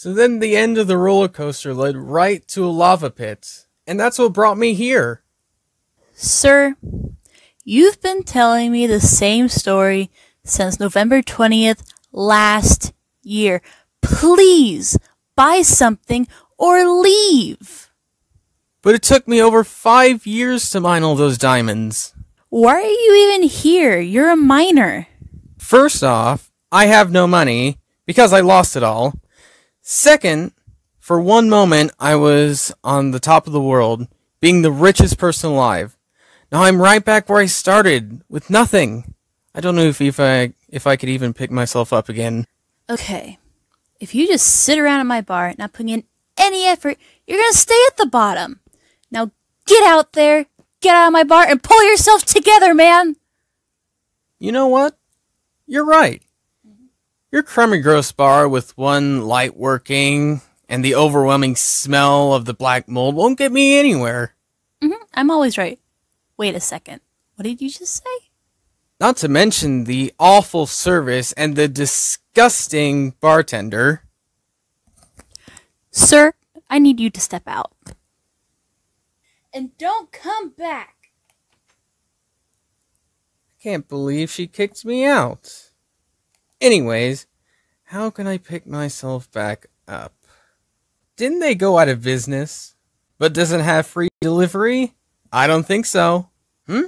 So then the end of the roller coaster led right to a lava pit. And that's what brought me here. Sir, you've been telling me the same story since November 20th last year. Please buy something or leave. But it took me over five years to mine all those diamonds. Why are you even here? You're a miner. First off, I have no money because I lost it all. Second, for one moment, I was on the top of the world, being the richest person alive. Now I'm right back where I started, with nothing. I don't know if, if I if I could even pick myself up again. Okay. If you just sit around in my bar, not putting in any effort, you're gonna stay at the bottom. Now get out there, get out of my bar, and pull yourself together, man! You know what? You're right. Your crummy gross bar with one light working and the overwhelming smell of the black mold won't get me anywhere. Mm-hmm. I'm always right. Wait a second. What did you just say? Not to mention the awful service and the disgusting bartender. Sir, I need you to step out. And don't come back. I can't believe she kicked me out. Anyways, how can I pick myself back up? Didn't they go out of business? But doesn't have free delivery? I don't think so. Hmm?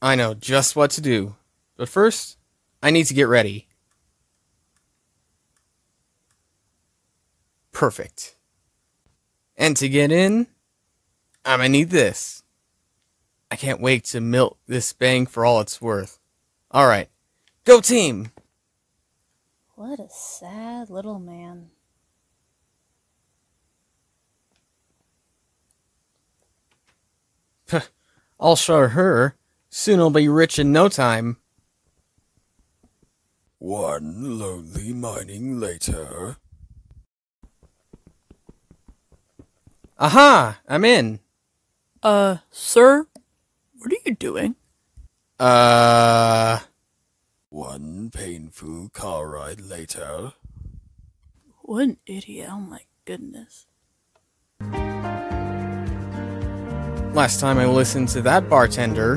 I know just what to do. But first, I need to get ready. Perfect. And to get in, I'm gonna need this. I can't wait to milk this bang for all it's worth. Alright, go team! What a sad little man. I'll show her. Soon I'll be rich in no time. One lonely mining later. Aha! I'm in. Uh, sir? What are you doing? Uh. One painful car ride later. What an idiot. Oh my goodness. Last time I listened to that bartender,